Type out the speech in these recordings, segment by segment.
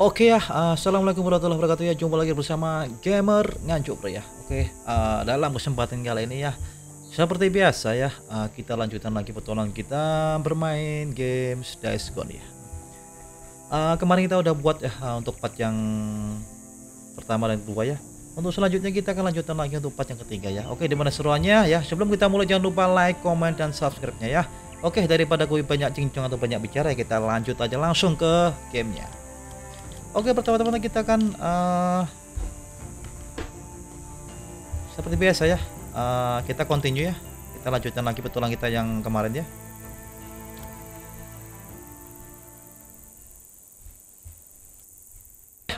Oke ya, uh, assalamualaikum warahmatullahi wabarakatuh ya. Jumpa lagi bersama gamer nganjuk ya. Oke, uh, dalam kesempatan kali ini ya, seperti biasa ya, uh, kita lanjutkan lagi petualangan kita bermain games Days Gone ya. Kemarin kita udah buat ya untuk part yang pertama dan kedua ya. Untuk selanjutnya kita akan lanjutkan lagi untuk part yang ketiga ya. Oke, di mana seruannya ya? Sebelum kita mulai jangan lupa like, comment, dan subscribe-nya ya. Oke, daripada gue banyak cincong atau banyak bicara kita lanjut aja langsung ke gamenya. Oke pertama-tama kita akan uh, seperti biasa ya uh, kita continue ya. Kita lanjutkan lagi petualang kita yang kemarin ya.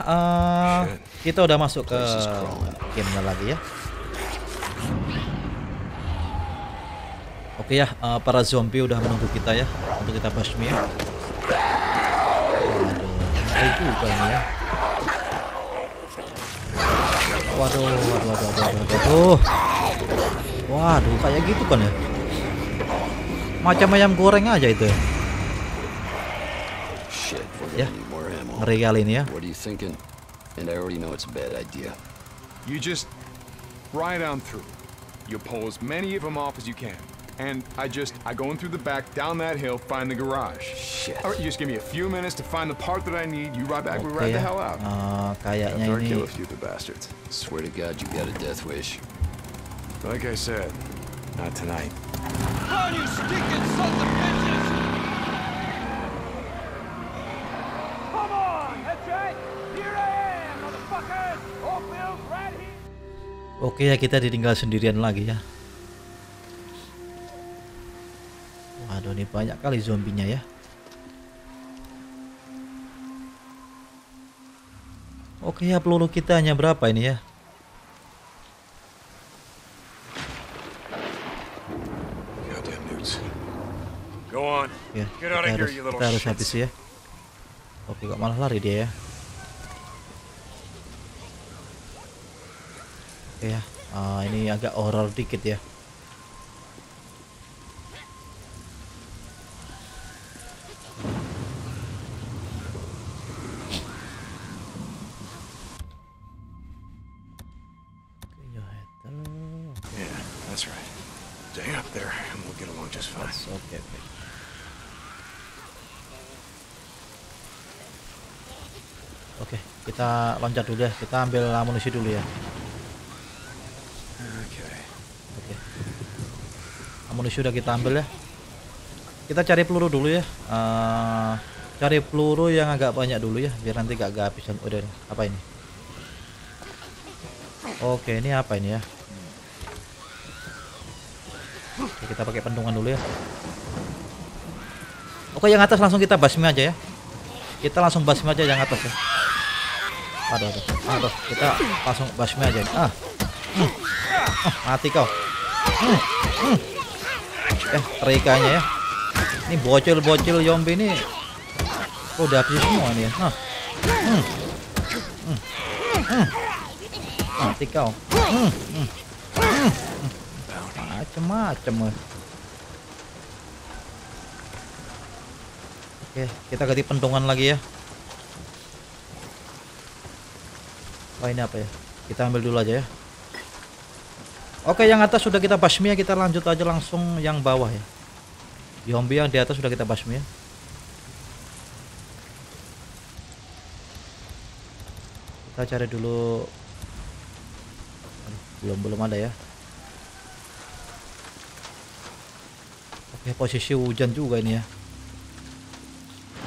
Uh, kita udah masuk ke gamenya lagi ya. Oke ya uh, para zombie udah menunggu kita ya untuk kita basmi ya itu juga ini ya waduh waduh waduh waduh waduh waduh waduh kayak gitu kan ya macam ayam goreng aja itu ya ya ngeri kali ini ya What are you thinking? And I already know it's a bad idea. You just ride on through. You pull as many of them off as you can. And I just, I go in through the back, down that hill, find the garage. Shit. All right, you just give me a few minutes to find the part that I need. You ride back, we ride the hell out. uh, kayaknya After I ini kill a few of the bastards. Swear to God, you got a death wish. Like I said, not tonight. Run, you stinking sons of bitches! Come on, that's right. Here I am, motherfuckers. Oakville's right here. Oke ya kita ditinggal sendirian lagi ya Waduh ini banyak kali zombinya ya. Oke ya peluru kita hanya berapa ini ya? Goddamn newts. Go on. Ya Get kita out of here, harus, you little kita harus habis ya. Oke kok malah lari dia ya? Oke ya ah, ini agak horror dikit ya loncat dulu ya. Kita ambil amunisi dulu ya. Okay. Oke. Amunisi udah kita ambil ya. Kita cari peluru dulu ya. Eh, cari peluru yang agak banyak dulu ya, biar nanti gak gak habisan. Udah nih, apa ini? Oke, ini apa ini ya? Oke, kita pakai pentungan dulu ya. Oke, yang atas langsung kita basmi aja ya. Kita langsung basmi aja yang atas ya. Aduh, aduh, aduh, kita langsung basmi aja. Ah, Hmm. Ah, mati kau. Hmm. Hmm. Eh, terikanya ya. Ini bocil-bocil zombie ini oh, udah habis semua nih ya. Hmm. Mati kau. Hmm. Hmm. Macem-macem. Oke, kita ganti pentungan lagi ya. Oh ini apa ya? Kita ambil dulu aja ya. Oke, yang atas sudah kita basmi ya. Kita lanjut aja langsung yang bawah ya. Zombie yang di atas sudah kita basmi ya. Kita cari dulu. Belum belum ada ya. Oke, posisi hujan juga ini ya.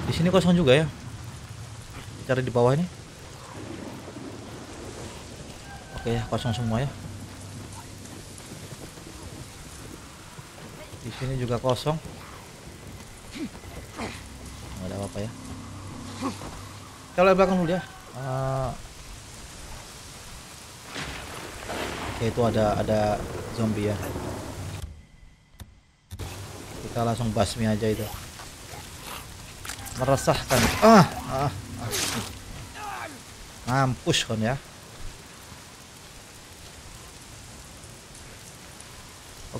Di sini kosong juga ya. Cari di bawah ini. Oke ya, kosong semua ya. Di sini juga kosong. Nggak ada apa-apa ya. Lihat belakang dulu ya. Eh, Oke, itu ada ada zombie ya. Kita langsung basmi aja itu. Meresahkan. Ah, ah, ah. Mampus kan ya.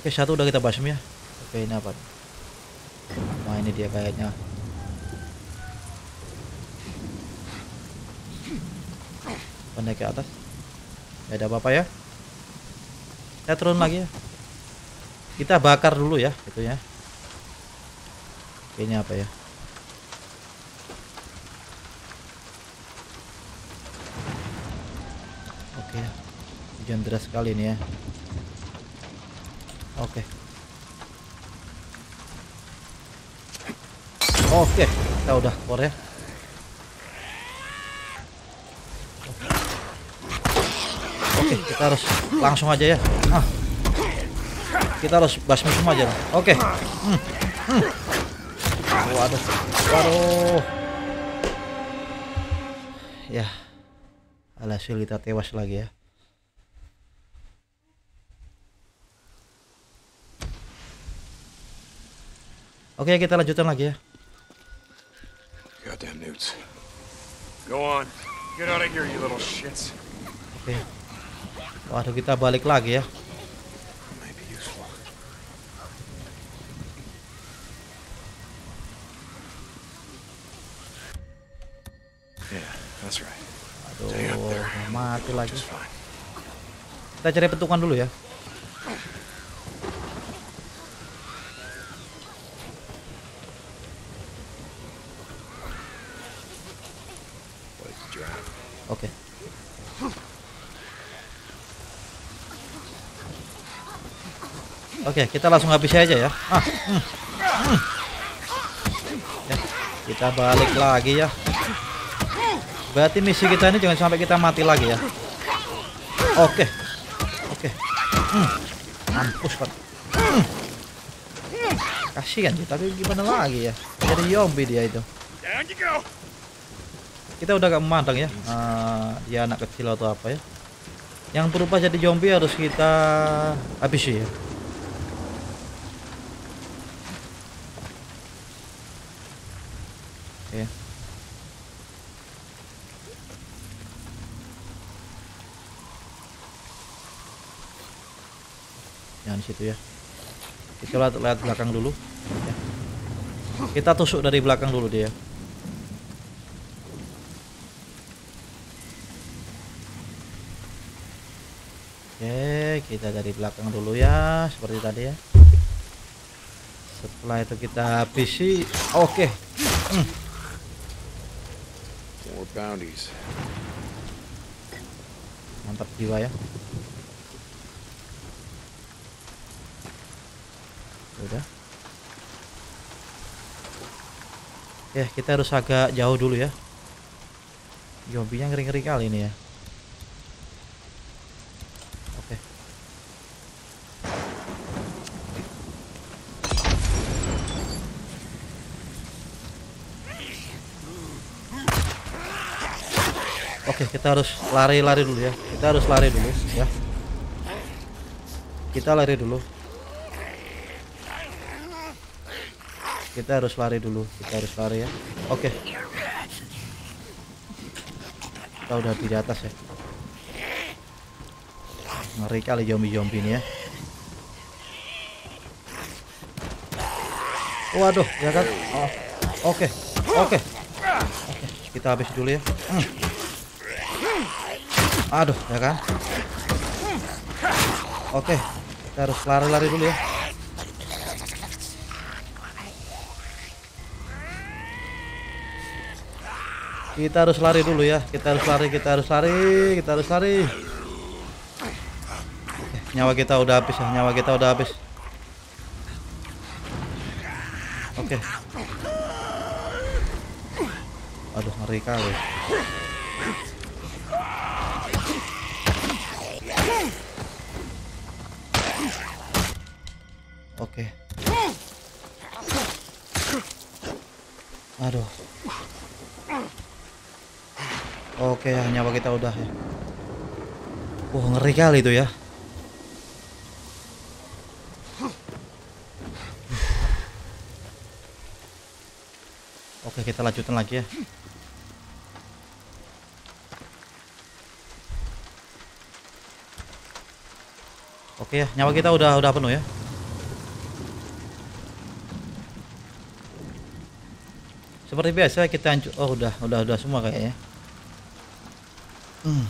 Oke, satu udah kita basmi ya. Oke, ini apa? Wah, ini dia kayaknya. Naik ke atas. Gak ada apa-apa ya. Saya turun lagi ya. Kita bakar dulu ya, gitu ya. Ini apa ya? Oke. Hujan deras sekali ini ya. Oke. Oke, kita udah keluar ya. Oke, kita harus langsung aja ya. Ah. Kita harus basmi semua aja. Oke. Hmm. Hmm. Waduh. Waduh. Ya. Alhasil kita tewas lagi ya. Oke, kita lanjutkan lagi ya. Goddamn newts. Go on. Get out of here, you little shits. Oke. Waduh, kita balik lagi ya. Might be useful. Yeah, that's right. Stay up Aduh, there. mati lagi. Just fine. Kita cari petungan dulu ya. Place to drive. Oke. Oke, kita langsung habisi aja ya. Ah, hmm, hmm. Ya, kita balik lagi ya. Berarti misi kita ini jangan sampai kita mati lagi ya. Oke, oke. Hmm. Mampus kan. Hmm. Kasihan sih, tapi gimana lagi ya? Jadi zombie dia itu. Kita udah gak memandang ya eh, dia anak kecil atau apa ya yang berupa jadi zombie harus kita habisi ya oke jangan situ ya kita lihat, lihat belakang dulu ya. kita tusuk dari belakang dulu dia Oke, kita dari belakang dulu ya, seperti tadi ya. Setelah itu kita habisi. Oke, More bounties. mantap jiwa ya. Udah. Oke, kita harus agak jauh dulu ya. Zombinya ngeri-ngeri kali ini ya. Oke. Oke, kita harus lari-lari dulu ya. Kita harus lari dulu ya. Kita lari dulu. Kita harus lari dulu. Kita harus lari ya. Oke. Kita udah di atas ya. Ngeri kali zombie-zombie ini ya. Waduh, ya kan? Oh, Oke, oke, oke. Kita habis dulu ya. Hmm. Aduh, ya kan? Oke, kita harus lari-lari dulu ya. Kita harus lari dulu ya. Kita harus lari, kita harus lari, kita harus lari. Oke, nyawa kita udah habis ya, nyawa kita udah habis. Oke. Aduh, ngeri kali. Oke. Aduh. Oke ya, nyawa kita udah ya. Wah, ngeri kali itu ya. Oke, kita lanjutin lagi ya. Oke ya, nyawa kita udah udah penuh ya. Seperti biasa kita hancur. Oh, udah udah udah semua kayaknya. Hmm.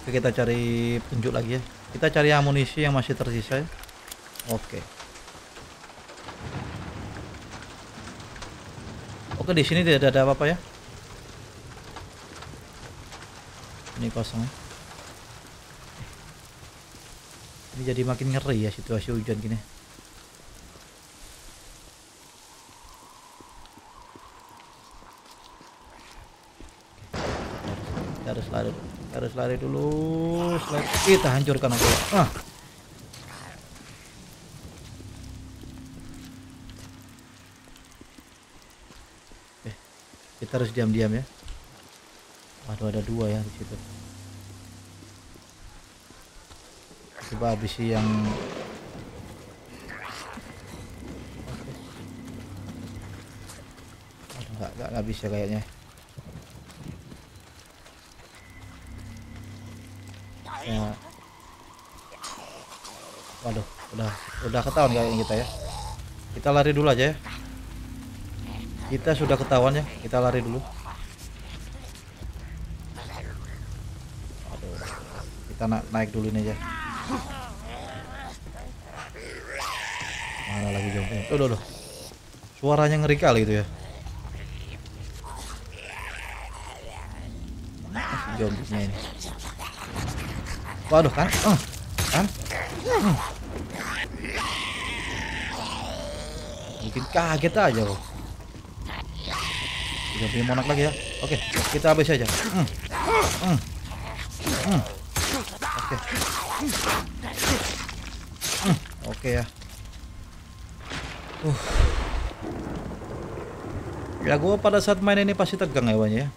Oke kita cari penjuk lagi ya. Kita cari amunisi yang masih tersisa ya. Oke. Oke di sini tidak ada apa-apa ya. Ini kosong. Ini jadi makin ngeri ya situasi hujan gini. Lari dulu. Slide. Kita hancurkan aja. Ah. Oke, kita harus diam-diam ya. Waduh ada dua ya di situ. Coba habisi yang nggak nggak bisa kayaknya. Ya. Waduh, udah udah ketahuan kayaknya kita ya. Kita lari dulu aja ya. Kita sudah ketahuan ya, kita lari dulu. Aduh, kita na- naik dulu ini aja. Mana lagi? Tuh, tuh, tuh. Suaranya ngeri kali itu ya. Zombinya ini. Waduh kan? Eh, kan? Hmm. Bikin kaget aja kok. Zombie monak lagi ya. Oke, kita habis aja. Hmm. Hmm. Hmm. Oke. Hmm. Oke ya. Uh. Ya gue pada saat main ini pasti tegang hewannya ya.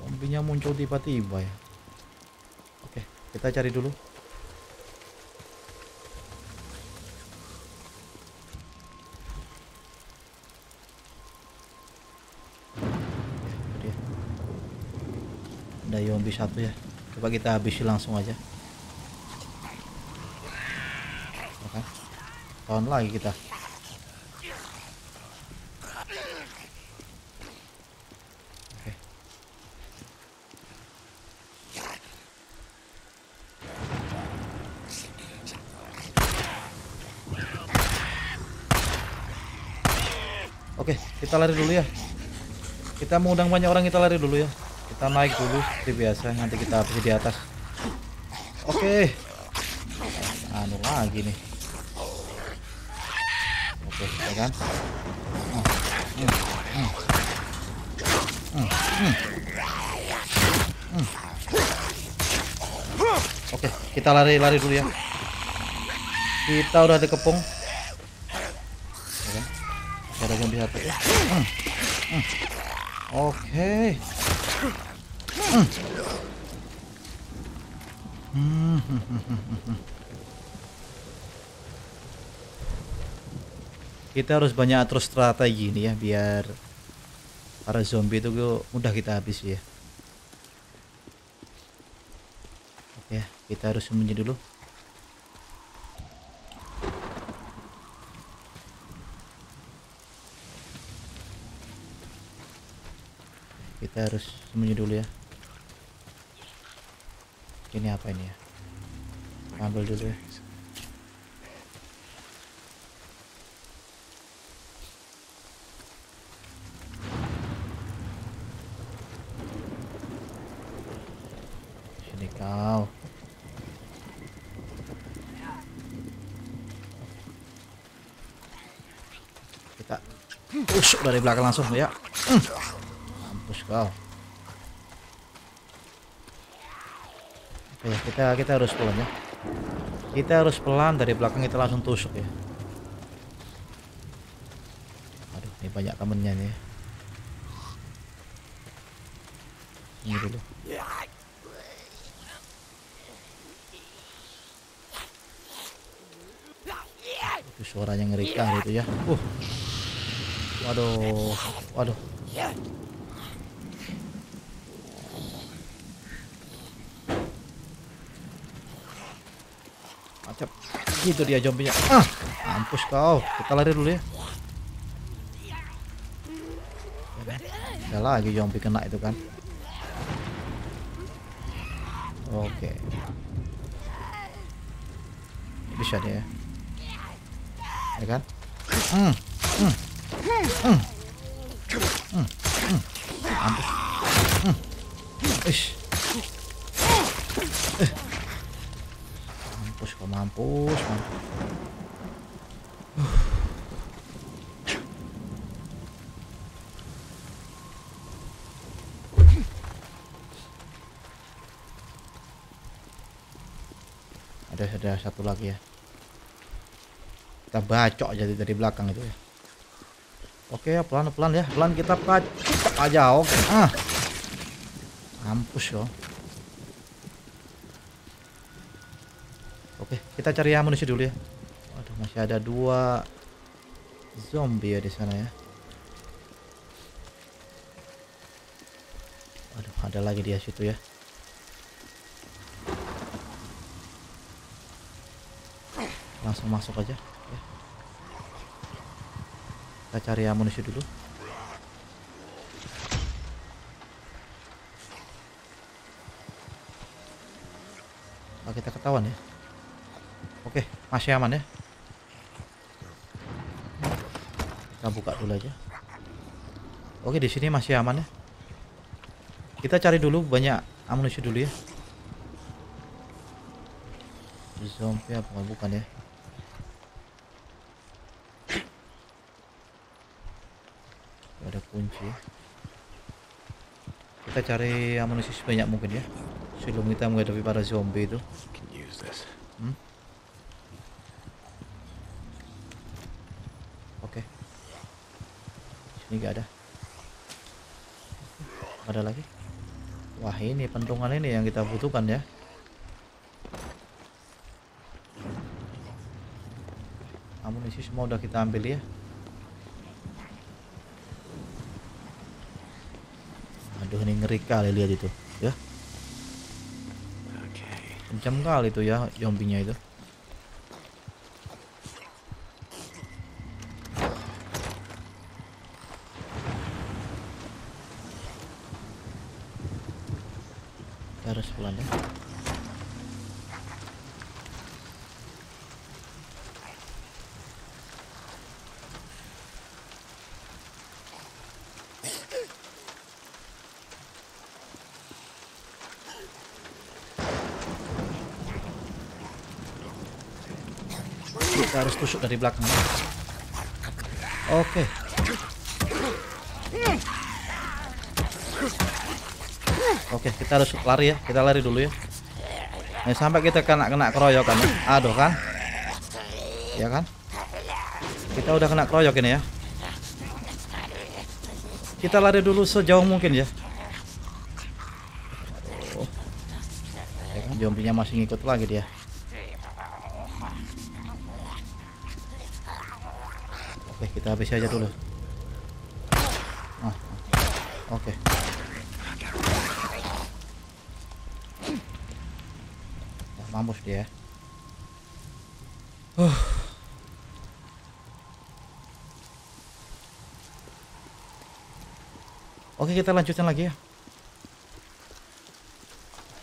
Zombinya muncul tiba-tiba ya. Kita cari dulu. Ada zombie satu ya. Coba kita habisi langsung aja. Tahun lagi kita. Oke. Oke, kita lari dulu ya. Kita mengundang banyak orang, kita lari dulu ya. Kita naik dulu seperti biasa, nanti kita habis di atas. Oke. Anu lagi nih. Oke, ya kan? Oke, kita lari-lari dulu ya. Kita udah dikepung. Ya kan? Hmm. Oke. Hmm. Kita harus banyak atur strategi nih ya biar para zombie itu mudah kita habis ya. Oke, kita harus sembunyi dulu. Kita harus sembunyi dulu ya. Ini apa ini ya? Ambil dulu ya. Kau. Kita tusuk dari belakang langsung ya. Kau. Oke, kita kita harus pelan ya. Kita harus pelan dari belakang kita langsung tusuk ya. Aduh, ini banyak temennya nih. Ini dulu. Itu suaranya ngeri kali itu ya. Uh. Waduh, waduh. Macam gitu dia zombinya. Ah, mampus kau. Kita lari dulu ya. Ada lagi zombie kena itu kan. Oke. Bisa dia. ya. Kan? Hmm. Hmm. Hmm. Hmm. Hmm. Mampus. Hmm. Ish. Eh. Mampus kok mampus, mampus. ada ada satu lagi ya. Kita bacok aja dari belakang itu ya. Oke pelan pelan ya. Pelan kita bacok aja oke. Ah. Mampus yo oke kita cari amunisi dulu ya. Waduh masih ada dua zombie ya di sana ya. Waduh ada lagi dia situ ya. Langsung masuk aja ya. kita cari amunisi dulu. Kita ketahuan ya oke masih aman ya? Kita buka dulu aja. Oke di sini masih aman ya? Kita cari dulu banyak amunisi dulu ya. Zombie apa? Bukan ya. Ada kunci kita cari amunisi sebanyak mungkin ya. Sebelum kita menghadapi para zombie itu. Can sini gak ada. Ada lagi. Wah ini pentungan ini yang kita butuhkan ya. Amunisi semua udah kita ambil ya. Aduh ini ngeri kali lihat itu ya. Kencam kali itu ya zombinya itu Kita harus pelan ya kita harus tusuk dari belakang. Oke. Oke kita harus lari ya. Kita lari dulu ya. Nah, sampai kita kena kena keroyokan ya. Aduh kan. Ya kan? Kita udah kena keroyok ini ya. Kita lari dulu sejauh mungkin ya. Oh. Ya kan, masih ngikut lagi dia kita habisi aja dulu. Ah, ah. Oke. Nah, mampus dia. Huh. Oke, kita lanjutin lagi ya.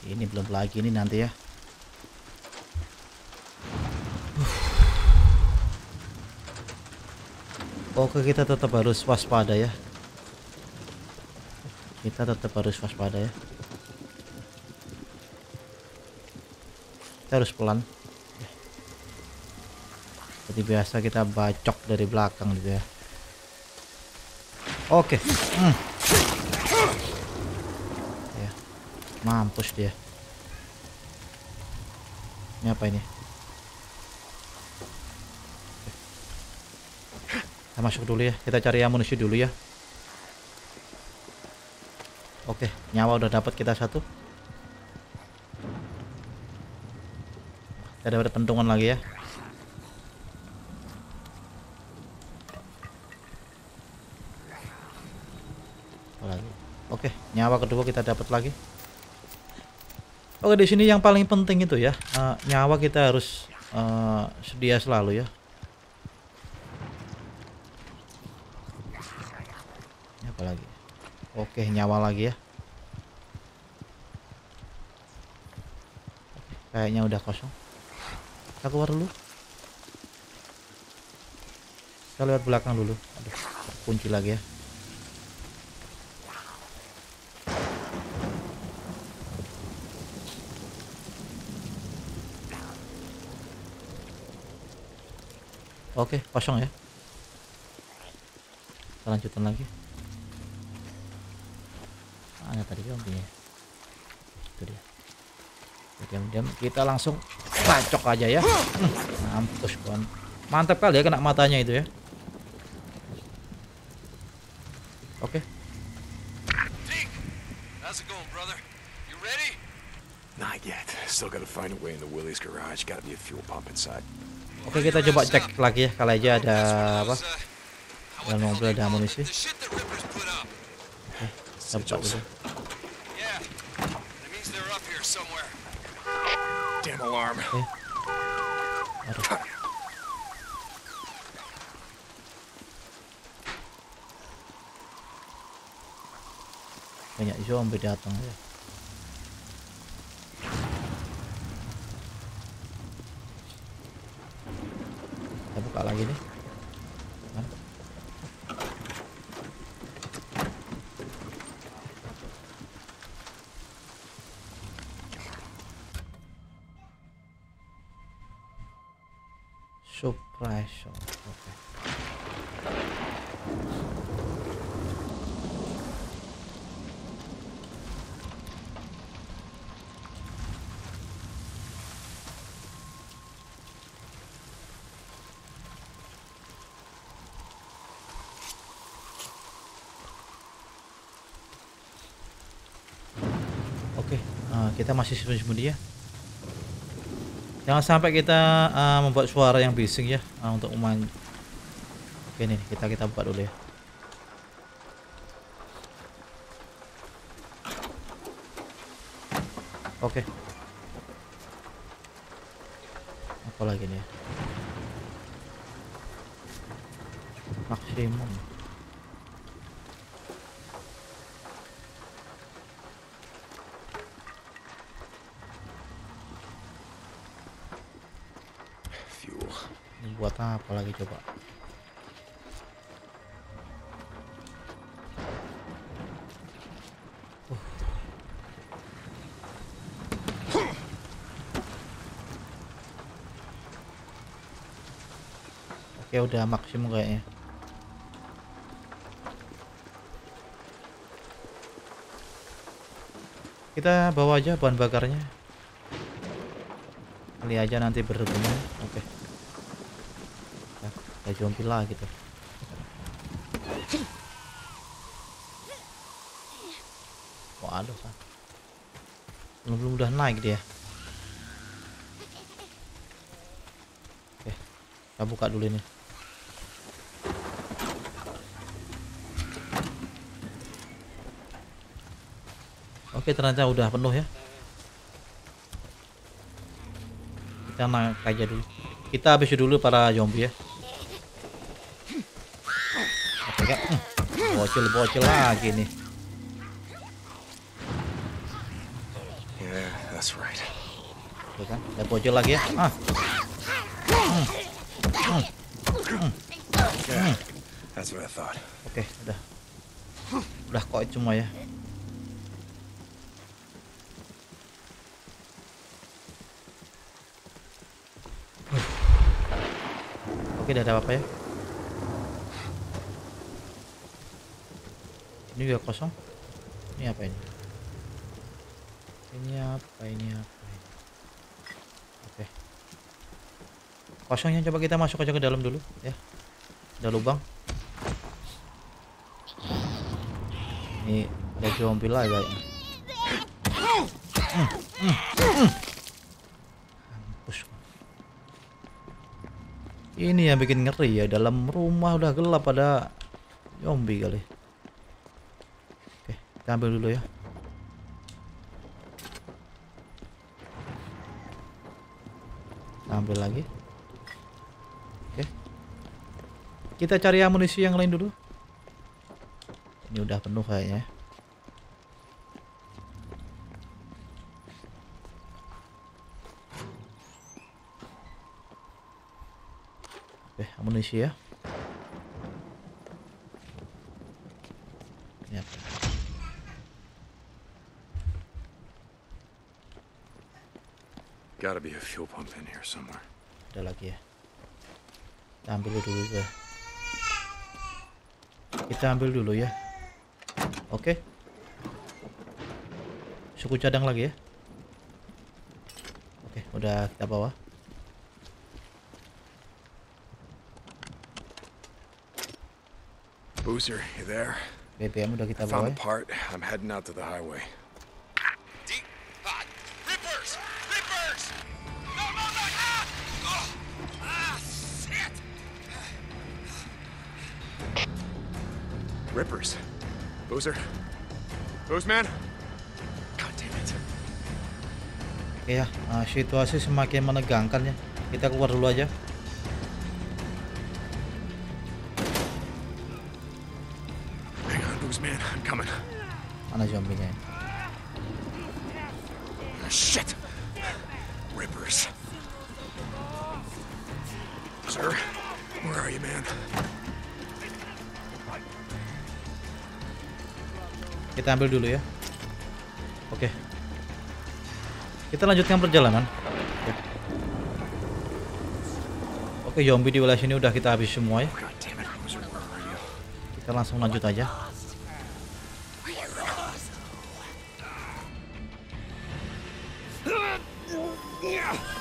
Ini belum lagi ini nanti ya. Oke kita tetap harus waspada ya. Kita tetap harus waspada ya. Kita harus pelan. Seperti biasa kita bacok dari belakang gitu ya. Oke. Hmm. ya. Mampus dia. Ini apa ini Kita masuk dulu ya. Kita cari amunisi dulu ya. Oke, nyawa udah dapat kita satu. Kita dapat pentungan lagi ya. Oke, nyawa kedua kita dapat lagi. Oke, di sini yang paling penting itu ya, eh, nyawa kita harus eh, sedia selalu ya. Ini apa lagi? Oke, nyawa lagi ya. Kayaknya udah kosong. Kita keluar dulu. Kita lihat belakang dulu. Aduh, kunci lagi ya. Oke, kosong ya. Kita lanjutin lagi. Tadi zombinya? Itu dia. Diam-diam kita langsung bacok aja ya. Mampus kawan. Mantap kali ya kena matanya itu ya. Oke, Deke, how's it going, brother? You ready? Not yet. Still gotta find a way in the Willie's garage. Gotta be a fuel pump inside. oke kita coba cek lagi ya kalau aja ada apa? Uh, Dalam mobil ada amunisi. Kita buka dulu. Yeah, that means they're up here somewhere. Damn alarm. Aduh. Banyak zombie datang ya. Kita buka lagi nih. Kan? Suppression. Oke. Oke, eh, kita masih sembunyi-sembunyi ya. Jangan sampai kita eh, membuat suara yang bising ya eh, untuk meman. Oke nih, kita kita buka dulu ya. Oke. Apa lagi nih? Maksimum. Fuel. Ini buat apa lagi coba? Uh. Oke udah maksimum kayaknya. Kita bawa aja bahan bakarnya. Kali aja nanti berhubungan. Oke. Nah, kayak zombie lah gitu. Waduh, kan. Belum udah naik dia. Oke, kita buka dulu ini. Oke, ternyata udah penuh ya. Kita naik aja dulu. Kita habis dulu para zombie ya. Oke, Kak. Hmm, Bocil-bocil lagi nih. Yeah, that's right. Tuh kan, ada bocil lagi ya. Ah, Yeah, that's what I thought. oke, udah. Udah koit semua ya. Oke, udah ada apa ya? Ini juga kosong. Ini apa ini? Ini apa ini apa ini? Oke. Kosongnya coba kita masuk aja ke dalam dulu ya. Ada lubang. Ini ada zombie lah kayaknya. Hmm. Ini yang bikin ngeri ya dalam rumah udah gelap ada zombie kali. Kita ambil dulu ya. Kita ambil lagi. Oke. Kita cari amunisi yang lain dulu. Ini udah penuh kayaknya. Oke, amunisi ya. Fuel pump in here somewhere. Ada lagi ya. Kita ambil dulu ya. Kita ambil dulu ya. Oke. Suku cadang lagi ya. Oke, udah kita bawa. Boozer, you there? BBM udah kita bawa ya. I'm heading out to the highway. Rippers. Boozer. Boozman? God damn it. Ya, ah, situasi semakin menegangkan ya. Kita keluar dulu aja. Hang on, Boozman. I'm coming. Mana zombinya? ya? Ah, shit! Kita ambil dulu ya. Oke. Kita lanjutkan perjalanan. Oke. Zombie di wilayah sini udah kita habis semua ya. Kita langsung lanjut aja.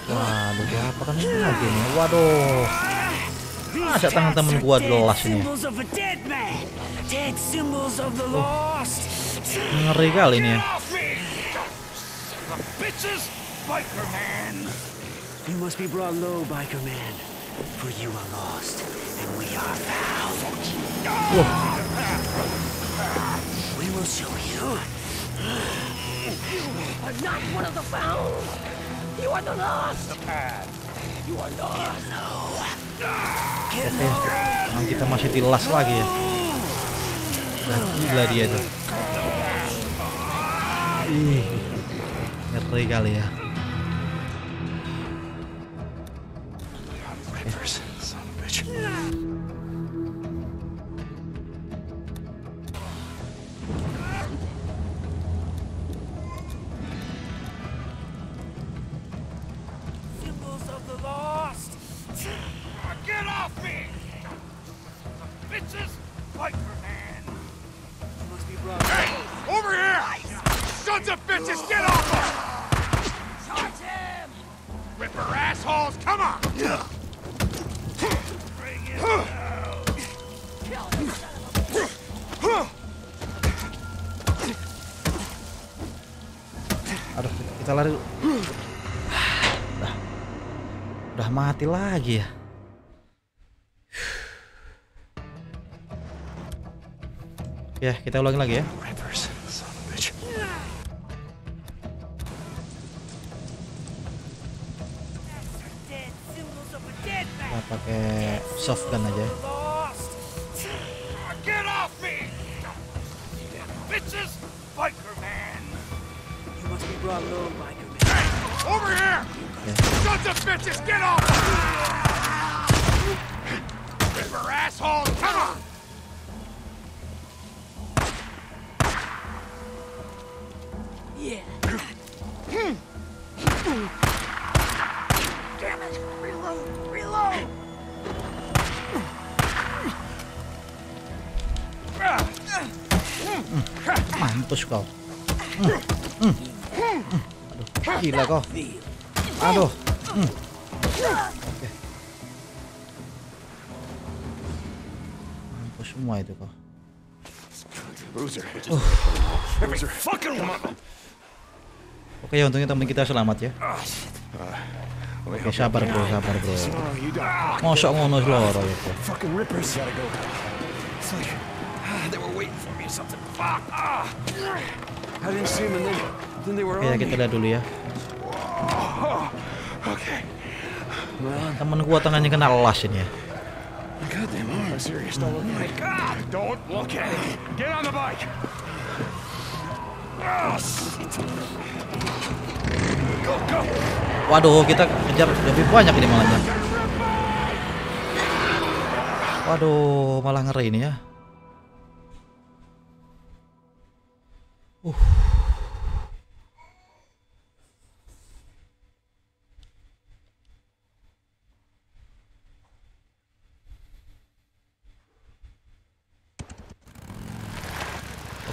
Waduh, apa kan ini lagi nih? Waduh. Masa tangan temen gua jelas ini. Symbols the. Ngeri kali ini ya. Biker man! You must be brought low, biker man. For you are lost, and we are found. We will show you. are not one of the found. You are the lost. You are lost. Oke, tangan kita masih dilas lagi ya. Wah, gila dia tuh. Ih, ngeri kali ya. Kita lari. Udah, udah mati lagi ya. Ya, kita ulangi lagi ya. Mampus kau. Hmm, hmm, hmm. Aduh, gila kau. Aduh. hmm. Oke. Mampus semua itu kau. On! Oke ya untungnya teman kita selamat ya. Me Oke help sabar bro, sabar bro. Mosok ngono loro itu. Ya kita lihat dulu ya. Okay. Temen gua tangannya kena las ini ya. Oh, go. Waduh, kita kejar lebih banyak ini malahnya. Waduh, malah ngeri ini ya. Oke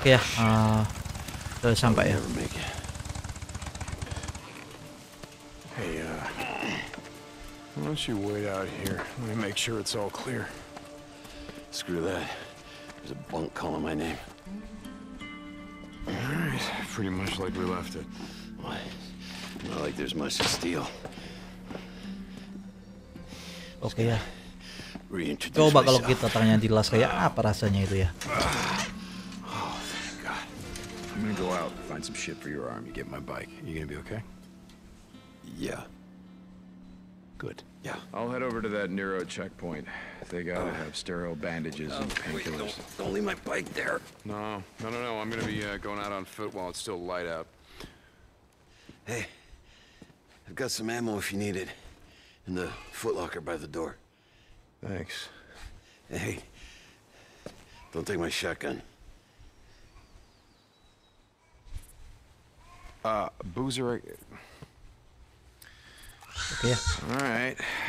ya, uh, udah sampai ya. Never make it. Hey, uh, why don't you wait out here? Let me make sure it's all clear. Screw that. There's a bunk calling my name. All right, pretty much like we left it. Why? Not like there's much to steal. Oke ya. Reintroduce Coba kalau myself. kita tanya di las kayak apa rasanya itu ya. Ah. Oh, God. I'm gonna go out, find some shit for your arm. You get my bike. You gonna be okay? Yeah. Good. Yeah. I'll head over to that Nero checkpoint. They gotta have sterile bandages and painkillers. don't leave my bike there. No, no, no, no. I'm gonna be uh, going out on foot while it's still light out. Hey, I've got some ammo if you need it. In the footlocker by the door. Thanks. Hey, don't take my shotgun. Uh, Boozer. Oke ya.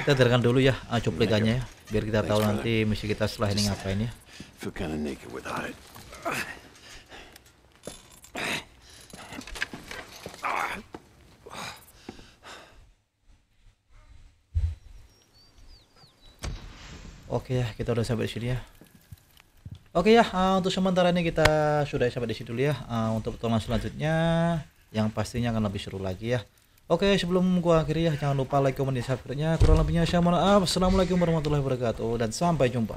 Kita dengarkan dulu ya uh, cuplikannya ya, biar kita tahu nanti misi kita setelah ini ngapain ya. Feel kind of naked without it. Oke ya, kita udah sampai di sini ya. Oke ya, uh, untuk sementara ini kita sudah sampai di sini dulu ya. Uh, untuk pertolongan selanjutnya, yang pastinya akan lebih seru lagi ya. Oke, sebelum gua akhiri ya, jangan lupa like, comment, dan subscribe-nya. Kurang lebihnya saya mohon maaf. Assalamualaikum warahmatullahi wabarakatuh dan sampai jumpa.